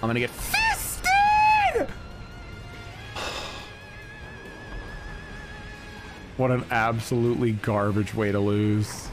I'm gonna get fisted! what an absolutely garbage way to lose.